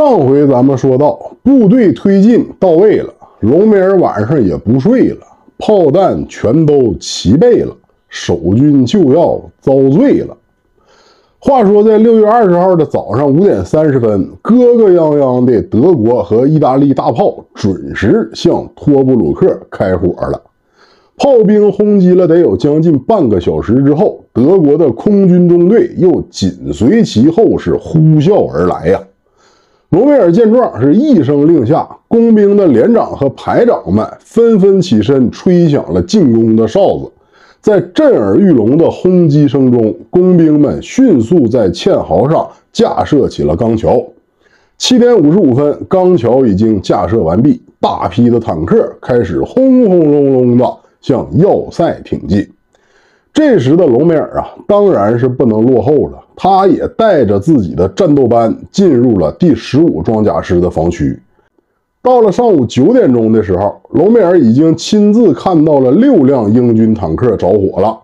上回咱们说到，部队推进到位了，隆美尔晚上也不睡了，炮弹全都齐备了，守军就要遭罪了。话说，在六月二十号的早上五点三十分，咯咯泱泱的德国和意大利大炮准时向托布鲁克开火了。炮兵轰击了得有将近半个小时之后，德国的空军中队又紧随其后是呼啸而来呀。罗梅尔见状，是一声令下，工兵的连长和排长们纷纷起身，吹响了进攻的哨子。在震耳欲聋的轰击声中，工兵们迅速在堑壕上架设起了钢桥。七点五十五分，钢桥已经架设完毕，大批的坦克开始轰轰隆隆地向要塞挺进。这时的隆美尔啊，当然是不能落后了。他也带着自己的战斗班进入了第十五装甲师的防区。到了上午九点钟的时候，隆美尔已经亲自看到了六辆英军坦克着火了。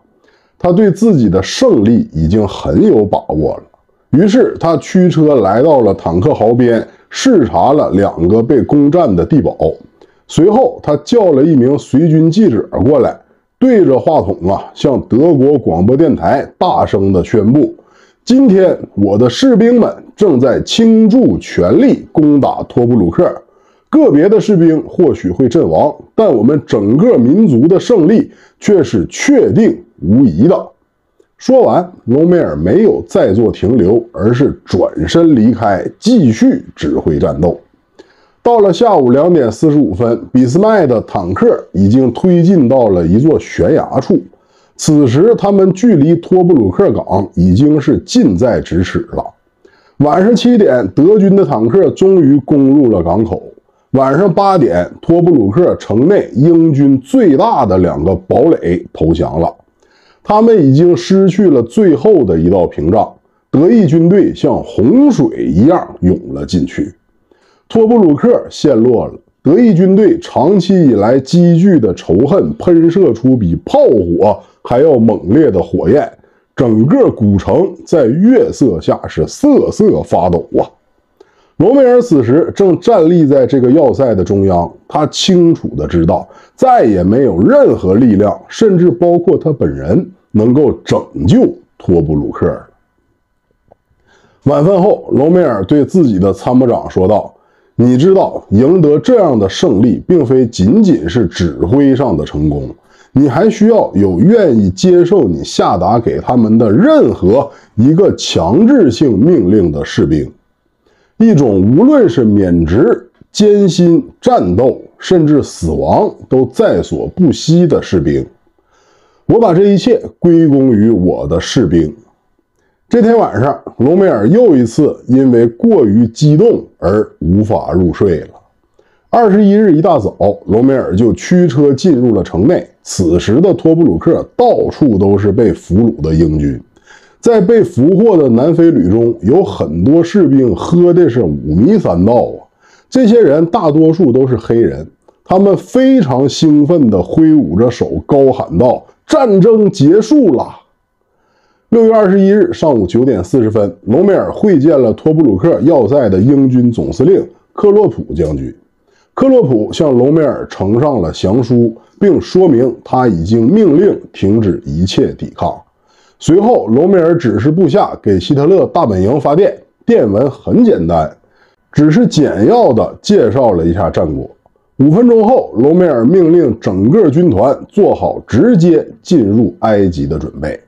他对自己的胜利已经很有把握了。于是他驱车来到了坦克壕边，视察了两个被攻占的地堡。随后，他叫了一名随军记者过来。对着话筒啊，向德国广播电台大声地宣布：“今天我的士兵们正在倾注全力攻打托布鲁克，个别的士兵或许会阵亡，但我们整个民族的胜利却是确定无疑的。”说完，隆美尔没有再做停留，而是转身离开，继续指挥战斗。到了下午两点四十五分，俾斯麦的坦克已经推进到了一座悬崖处。此时，他们距离托布鲁克港已经是近在咫尺了。晚上七点，德军的坦克终于攻入了港口。晚上八点，托布鲁克城内英军最大的两个堡垒投降了，他们已经失去了最后的一道屏障。德意军队像洪水一样涌了进去。托布鲁克陷落了，德意军队长期以来积聚的仇恨喷射出比炮火还要猛烈的火焰，整个古城在月色下是瑟瑟发抖啊！罗梅尔此时正站立在这个要塞的中央，他清楚的知道，再也没有任何力量，甚至包括他本人，能够拯救托布鲁克了。晚饭后，罗梅尔对自己的参谋长说道。你知道，赢得这样的胜利，并非仅仅是指挥上的成功，你还需要有愿意接受你下达给他们的任何一个强制性命令的士兵，一种无论是免职、艰辛战斗，甚至死亡都在所不惜的士兵。我把这一切归功于我的士兵。这天晚上，隆美尔又一次因为过于激动而无法入睡了。二十一日一大早，隆美尔就驱车进入了城内。此时的托布鲁克到处都是被俘虏的英军，在被俘获的南非旅中，有很多士兵喝的是五迷三道啊。这些人大多数都是黑人，他们非常兴奋地挥舞着手，高喊道：“战争结束了！”六月二十一日上午九点四十分，隆美尔会见了托布鲁克要塞的英军总司令克洛普将军。克洛普向隆美尔呈上了降书，并说明他已经命令停止一切抵抗。随后，隆美尔指示部下给希特勒大本营发电，电文很简单，只是简要的介绍了一下战果。五分钟后，隆美尔命令整个军团做好直接进入埃及的准备。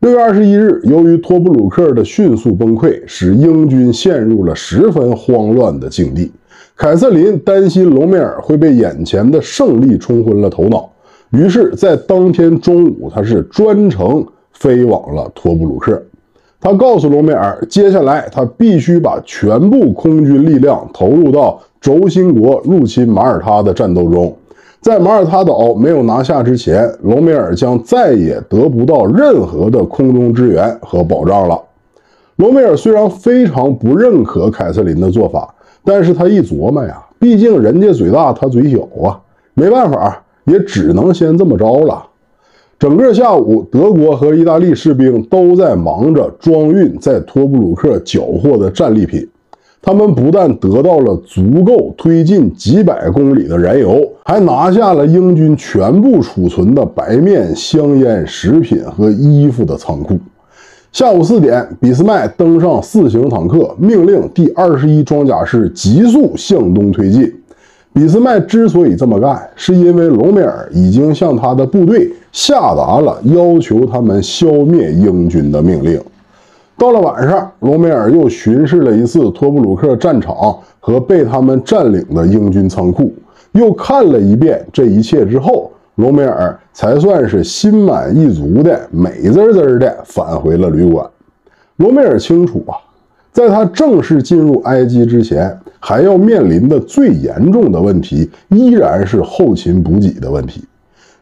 六月二十一日，由于托布鲁克的迅速崩溃，使英军陷入了十分慌乱的境地。凯瑟琳担心隆美尔会被眼前的胜利冲昏了头脑，于是，在当天中午，他是专程飞往了托布鲁克。他告诉隆美尔，接下来他必须把全部空军力量投入到轴心国入侵马耳他的战斗中。在马耳他岛没有拿下之前，隆美尔将再也得不到任何的空中支援和保障了。隆美尔虽然非常不认可凯瑟琳的做法，但是他一琢磨呀，毕竟人家嘴大，他嘴小啊，没办法，也只能先这么着了。整个下午，德国和意大利士兵都在忙着装运在托布鲁克缴获的战利品。他们不但得到了足够推进几百公里的燃油，还拿下了英军全部储存的白面、香烟、食品和衣服的仓库。下午四点，俾斯麦登上四型坦克，命令第二十一装甲师急速向东推进。俾斯麦之所以这么干，是因为隆美尔已经向他的部队下达了要求他们消灭英军的命令。到了晚上，隆美尔又巡视了一次托布鲁克战场和被他们占领的英军仓库，又看了一遍这一切之后，隆美尔才算是心满意足的美滋滋的返回了旅馆。隆美尔清楚啊，在他正式进入埃及之前，还要面临的最严重的问题依然是后勤补给的问题。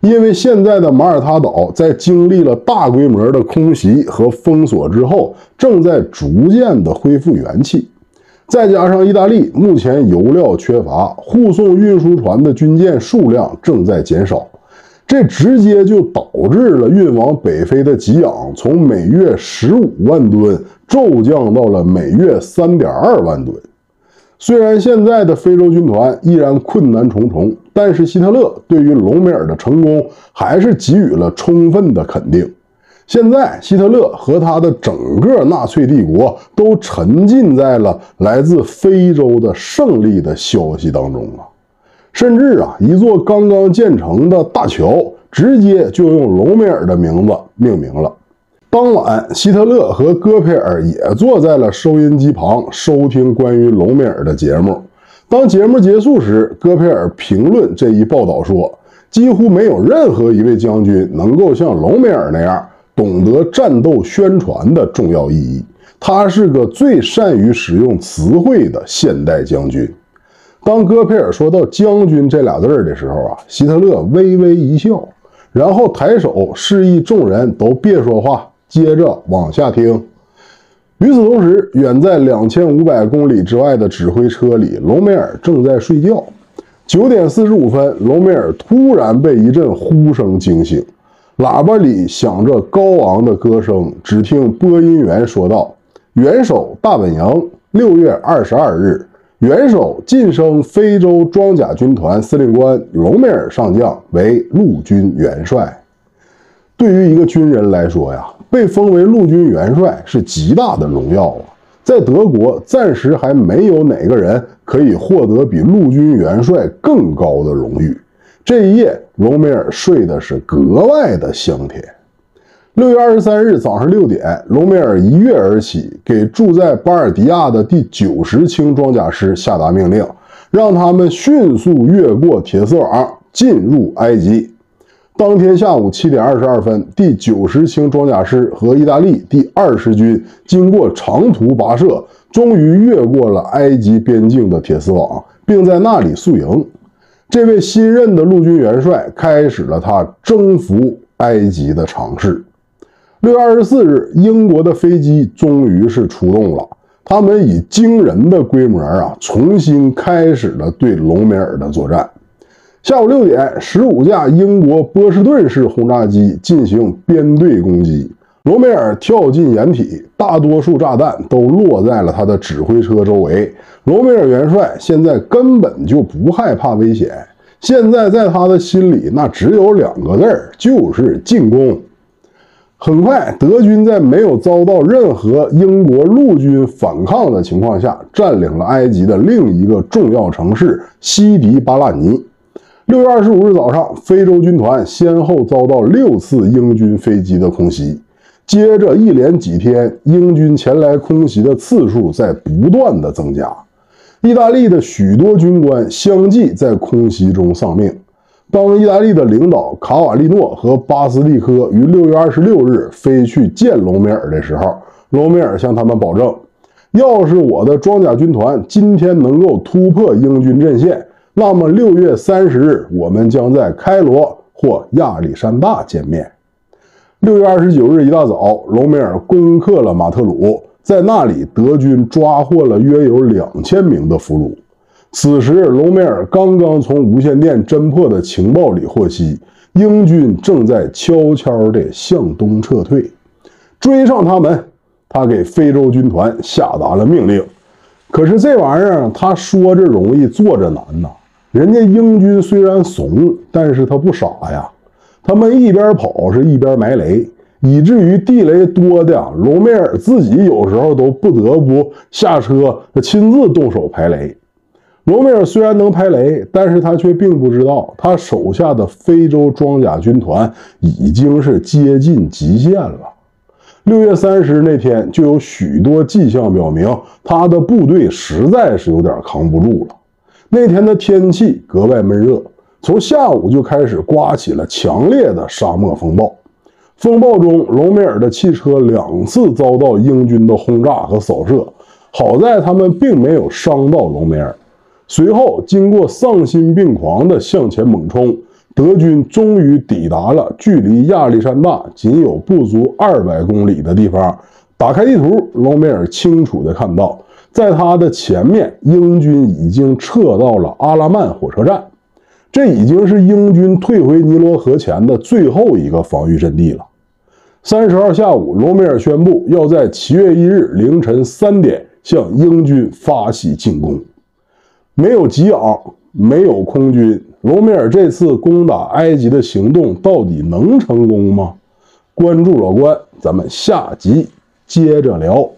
因为现在的马耳他岛在经历了大规模的空袭和封锁之后，正在逐渐的恢复元气，再加上意大利目前油料缺乏，护送运输船的军舰数量正在减少，这直接就导致了运往北非的给养从每月十五万吨骤降到了每月三点二万吨。虽然现在的非洲军团依然困难重重，但是希特勒对于隆美尔的成功还是给予了充分的肯定。现在，希特勒和他的整个纳粹帝国都沉浸在了来自非洲的胜利的消息当中啊！甚至啊，一座刚刚建成的大桥直接就用隆美尔的名字命名了。当晚，希特勒和戈培尔也坐在了收音机旁收听关于隆美尔的节目。当节目结束时，戈培尔评论这一报道说：“几乎没有任何一位将军能够像隆美尔那样懂得战斗宣传的重要意义。他是个最善于使用词汇的现代将军。”当戈培尔说到“将军”这俩字的时候啊，希特勒微微一笑，然后抬手示意众人都别说话。接着往下听。与此同时，远在两千五百公里之外的指挥车里，隆美尔正在睡觉。九点四十五分，隆美尔突然被一阵呼声惊醒，喇叭里响着高昂的歌声。只听播音员说道：“元首大本营，六月二十二日，元首晋升非洲装甲军团司令官隆美尔上将为陆军元帅。”对于一个军人来说呀。被封为陆军元帅是极大的荣耀啊！在德国，暂时还没有哪个人可以获得比陆军元帅更高的荣誉。这一夜，隆美尔睡的是格外的香甜。六月二十三日早上六点，隆美尔一跃而起，给住在巴尔迪亚的第九十轻装甲师下达命令，让他们迅速越过铁丝网，进入埃及。当天下午七点二十二分，第九十轻装甲师和意大利第二十军经过长途跋涉，终于越过了埃及边境的铁丝网，并在那里宿营。这位新任的陆军元帅开始了他征服埃及的尝试。六月二十四日，英国的飞机终于是出动了，他们以惊人的规模啊，重新开始了对隆美尔的作战。下午六点，十五架英国波士顿式轰炸机进行编队攻击。罗梅尔跳进掩体，大多数炸弹都落在了他的指挥车周围。罗梅尔元帅现在根本就不害怕危险，现在在他的心里，那只有两个字儿，就是进攻。很快，德军在没有遭到任何英国陆军反抗的情况下，占领了埃及的另一个重要城市西迪巴拉尼。六月二十五日早上，非洲军团先后遭到六次英军飞机的空袭。接着一连几天，英军前来空袭的次数在不断的增加。意大利的许多军官相继在空袭中丧命。当意大利的领导卡瓦利诺和巴斯蒂科于六月二十六日飞去见隆美尔的时候，隆美尔向他们保证：要是我的装甲军团今天能够突破英军阵线，那么六月三十日，我们将在开罗或亚历山大见面。六月二十九日一大早，隆美尔攻克了马特鲁，在那里，德军抓获了约有两千名的俘虏。此时，隆美尔刚刚从无线电侦破的情报里获悉，英军正在悄悄地向东撤退，追上他们。他给非洲军团下达了命令。可是这玩意儿，他说着容易，做着难呐。人家英军虽然怂，但是他不傻呀。他们一边跑是一边埋雷，以至于地雷多的罗梅尔自己有时候都不得不下车，亲自动手排雷。罗梅尔虽然能排雷，但是他却并不知道，他手下的非洲装甲军团已经是接近极限了。六月三十那天，就有许多迹象表明，他的部队实在是有点扛不住了。那天的天气格外闷热，从下午就开始刮起了强烈的沙漠风暴。风暴中，隆美尔的汽车两次遭到英军的轰炸和扫射，好在他们并没有伤到隆美尔。随后，经过丧心病狂的向前猛冲，德军终于抵达了距离亚历山大仅有不足二百公里的地方。打开地图，隆美尔清楚地看到。在他的前面，英军已经撤到了阿拉曼火车站，这已经是英军退回尼罗河前的最后一个防御阵地了。三十号下午，罗梅尔宣布要在七月一日凌晨三点向英军发起进攻。没有吉昂，没有空军，罗梅尔这次攻打埃及的行动到底能成功吗？关注老关，咱们下集接着聊。